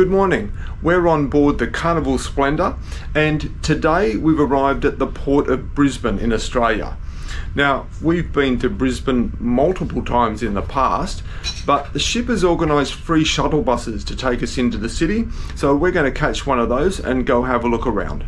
Good morning. We're on board the Carnival Splendor, and today we've arrived at the port of Brisbane in Australia. Now, we've been to Brisbane multiple times in the past, but the ship has organised free shuttle buses to take us into the city, so we're going to catch one of those and go have a look around.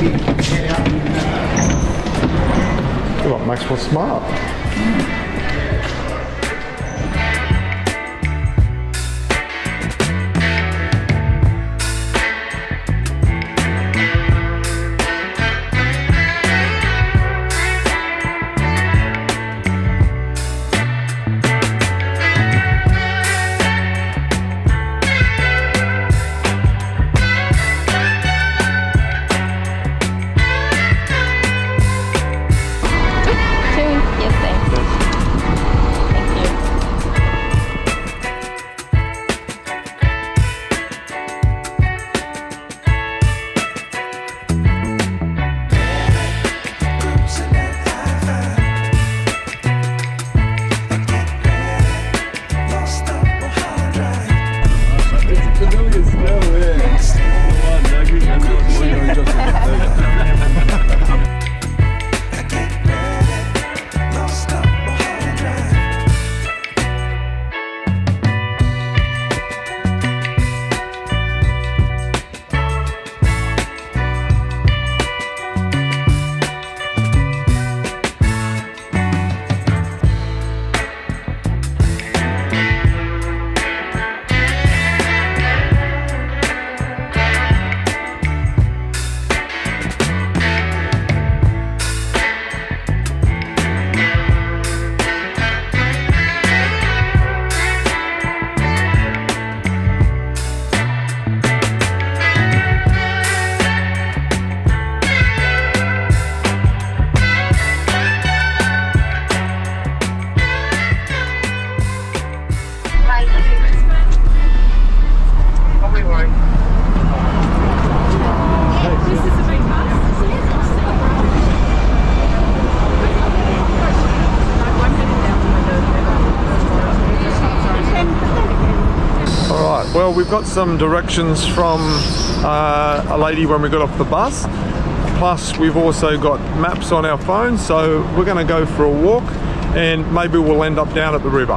Maybe get out and uh, Maxwell Smart? Well, we've got some directions from uh, a lady when we got off the bus. Plus, we've also got maps on our phone, so we're going to go for a walk, and maybe we'll end up down at the river.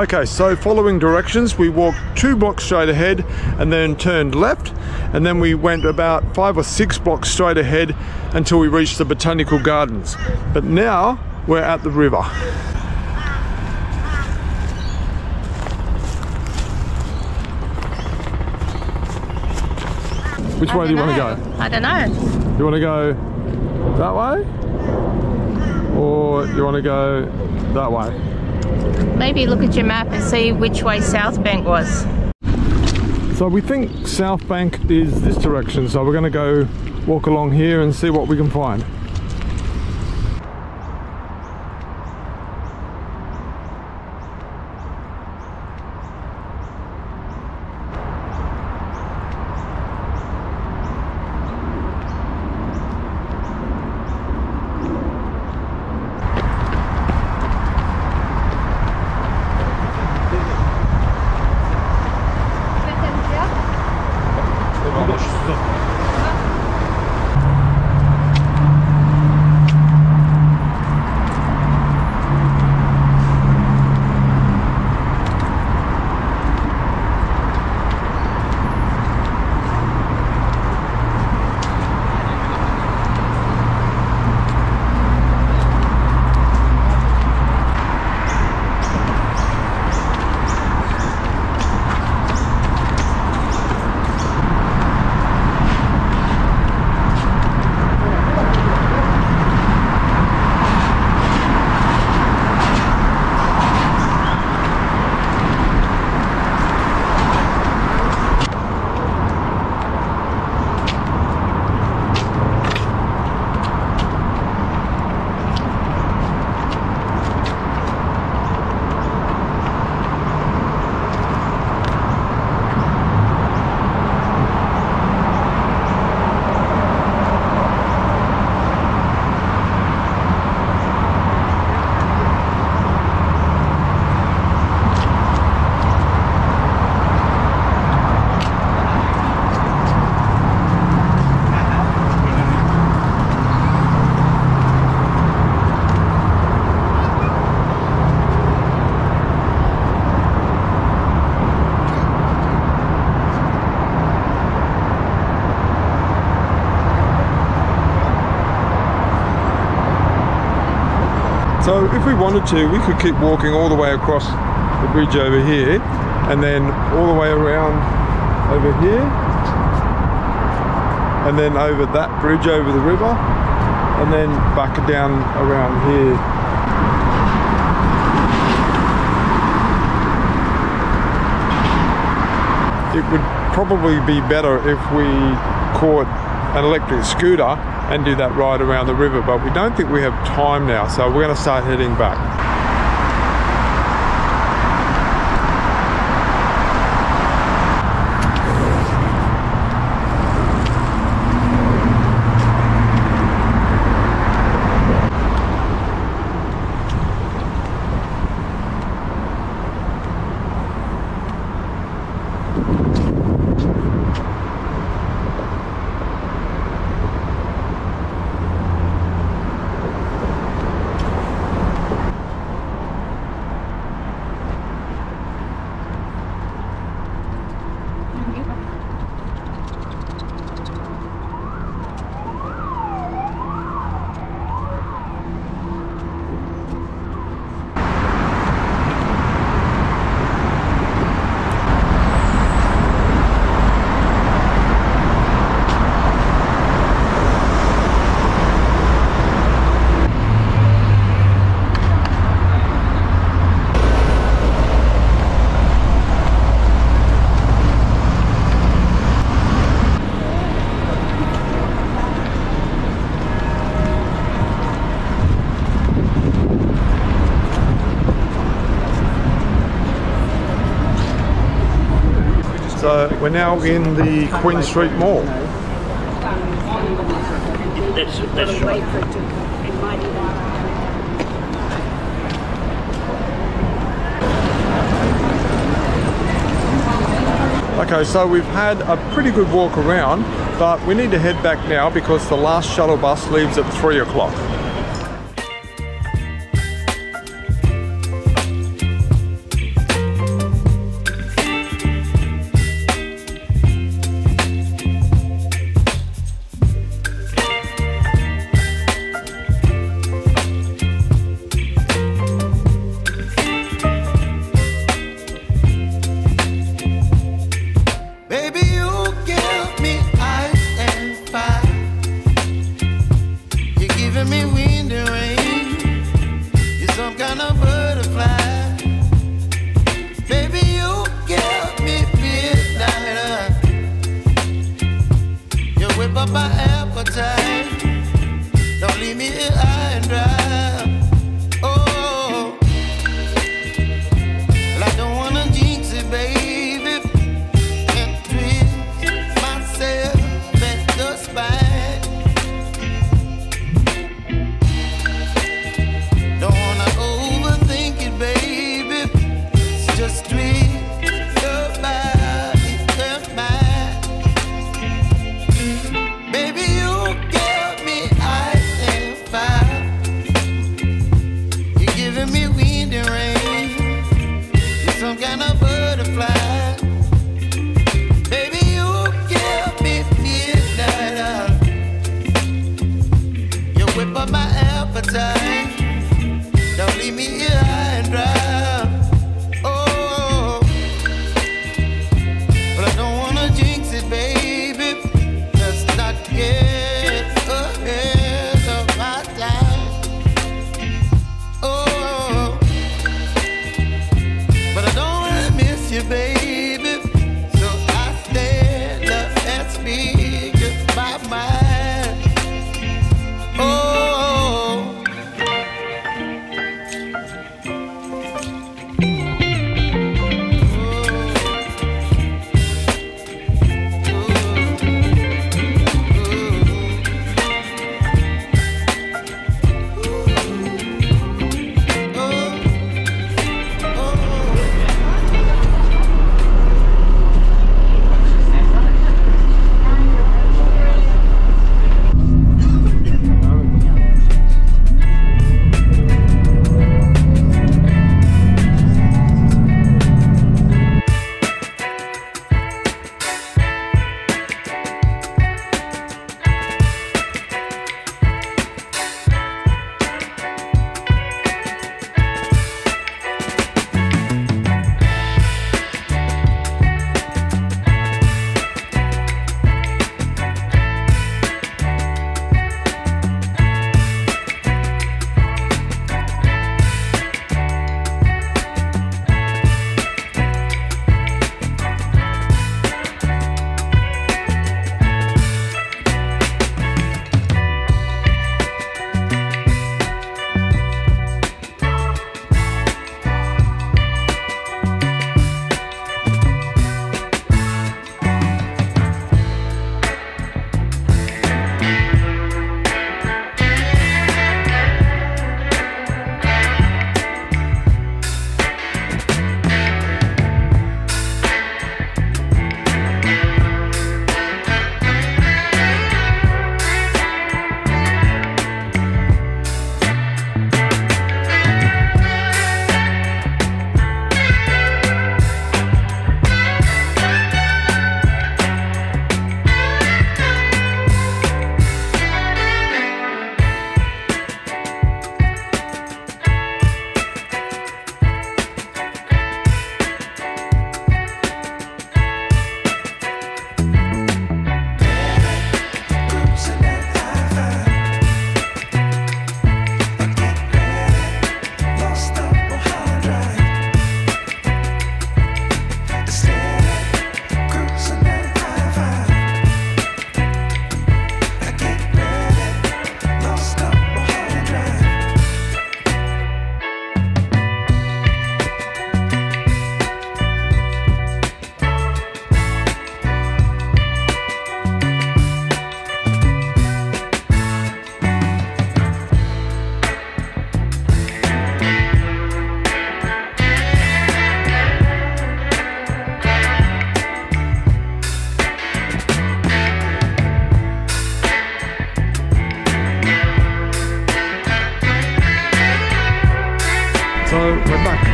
Okay, so following directions, we walked two blocks straight ahead and then turned left, and then we went about five or six blocks straight ahead until we reached the botanical gardens. But now we're at the river. Which way do you want to go? I don't know. You want to go that way? Or you want to go that way? Maybe look at your map and see which way South Bank was. So we think South Bank is this direction, so we're going to go walk along here and see what we can find. If we wanted to, we could keep walking all the way across the bridge over here and then all the way around over here and then over that bridge over the river and then back down around here. It would probably be better if we caught an electric scooter and do that ride around the river, but we don't think we have time now, so we're going to start heading back. So we're now in the Queen Street Mall. That's, that's right. Okay, so we've had a pretty good walk around, but we need to head back now because the last shuttle bus leaves at three o'clock.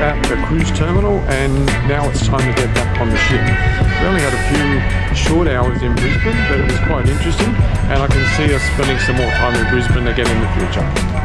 At the cruise terminal and now it's time to get back on the ship. We only had a few short hours in Brisbane but it was quite interesting and I can see us spending some more time in Brisbane again in the future.